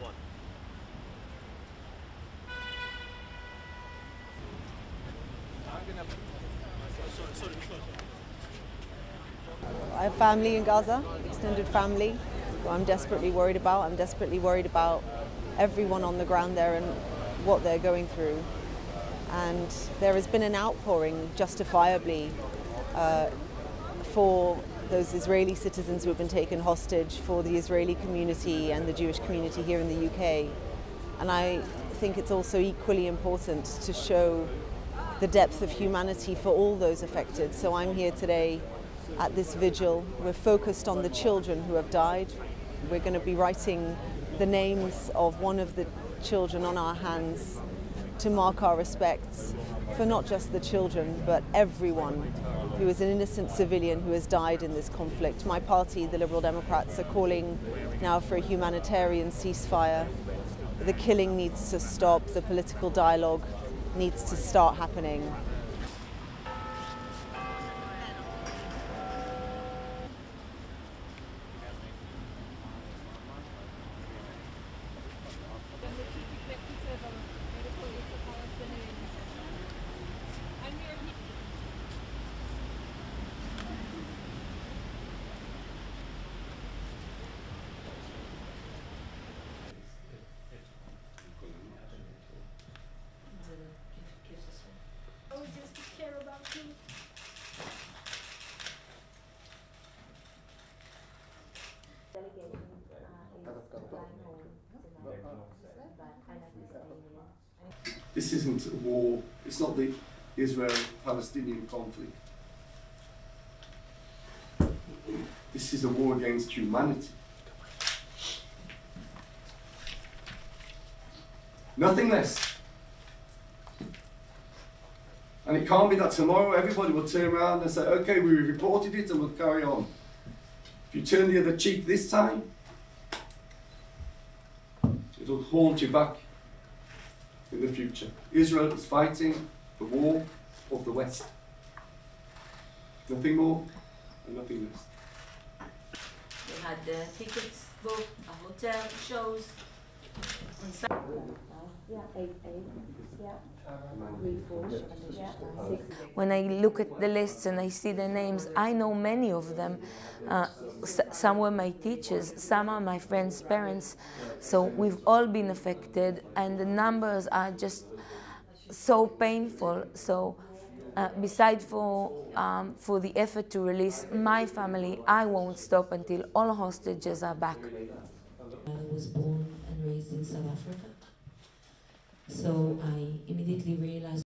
one. I have family in Gaza, extended family, who I'm desperately worried about. I'm desperately worried about everyone on the ground there and what they're going through. And there has been an outpouring, justifiably, uh, for those Israeli citizens who have been taken hostage, for the Israeli community and the Jewish community here in the UK. And I think it's also equally important to show the depth of humanity for all those affected. So I'm here today at this vigil. We're focused on the children who have died. We're going to be writing the names of one of the children on our hands to mark our respects for not just the children, but everyone who is an innocent civilian who has died in this conflict. My party, the Liberal Democrats, are calling now for a humanitarian ceasefire. The killing needs to stop, the political dialogue needs to start happening. always just care about you. This isn't a war, it's not the Israel Palestinian conflict. This is a war against humanity. Nothing less. And it can't be that tomorrow everybody will turn around and say, okay, we reported it and we'll carry on. If you turn the other cheek this time, it'll haunt you back in the future. Israel is fighting the war of the West. Nothing more and nothing less. We had uh, tickets booked, a hotel, shows. When I look at the lists and I see the names, I know many of them. Uh, some were my teachers, some are my friends' parents. So we've all been affected, and the numbers are just so painful. So, uh, beside for um, for the effort to release my family, I won't stop until all hostages are back. I was born and raised in South Africa. So I immediately realized